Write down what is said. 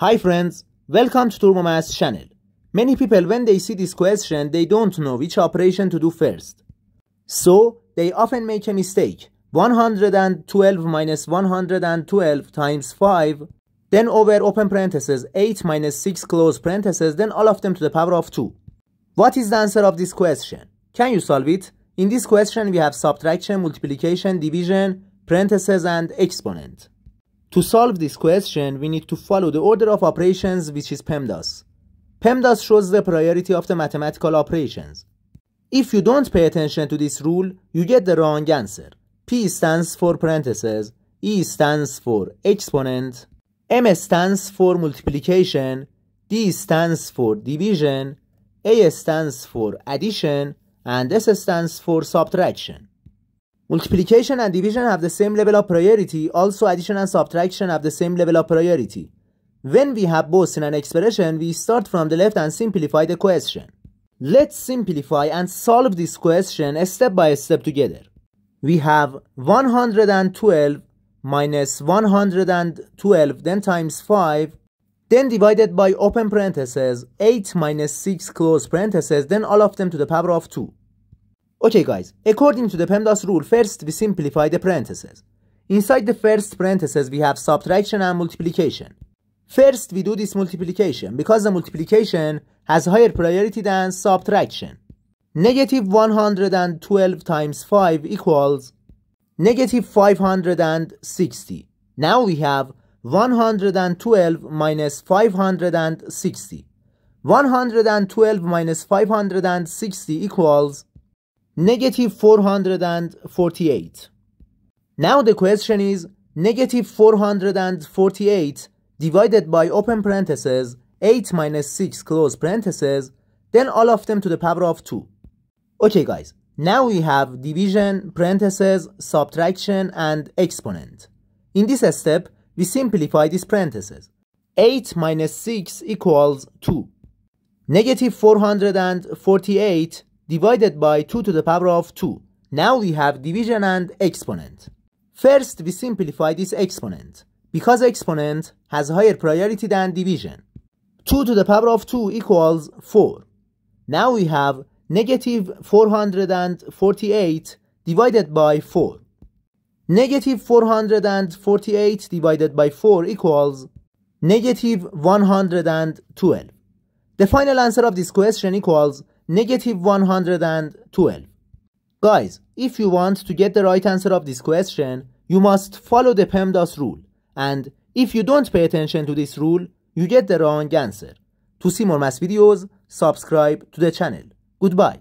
Hi friends, welcome to TurboMaths channel. Many people when they see this question, they don't know which operation to do first. So, they often make a mistake. 112 minus 112 times 5, then over open parentheses 8 minus 6 close parentheses, then all of them to the power of 2. What is the answer of this question? Can you solve it? In this question, we have subtraction, multiplication, division, parentheses, and exponent. To solve this question, we need to follow the order of operations which is PEMDAS. PEMDAS shows the priority of the mathematical operations. If you don't pay attention to this rule, you get the wrong answer. P stands for parentheses, E stands for exponent, M stands for multiplication, D stands for division, A stands for addition, and S stands for subtraction. Multiplication and division have the same level of priority, also addition and subtraction have the same level of priority. When we have both in an expression, we start from the left and simplify the question. Let's simplify and solve this question step by step together. We have 112 minus 112 then times 5 then divided by open parentheses 8 minus 6 close parentheses then all of them to the power of 2. Okay guys, according to the PEMDAS rule, first we simplify the parentheses. Inside the first parentheses we have subtraction and multiplication. First we do this multiplication because the multiplication has higher priority than subtraction. Negative 112 times 5 equals negative 560. Now we have 112 minus 560. 112 minus 560 equals negative 448. Now the question is negative 448 divided by open parentheses 8 minus 6 close parentheses then all of them to the power of 2. Okay guys, now we have division, parentheses, subtraction and exponent. In this step, we simplify these parentheses. 8 minus 6 equals 2. Negative 448 divided by 2 to the power of 2. Now we have division and exponent. First, we simplify this exponent, because exponent has higher priority than division. 2 to the power of 2 equals 4. Now we have negative 448 divided by 4. Negative 448 divided by 4 equals negative 112. The final answer of this question equals negative 112. Guys, if you want to get the right answer of this question, you must follow the PEMDAS rule. And if you don't pay attention to this rule, you get the wrong answer. To see more math videos, subscribe to the channel. Goodbye.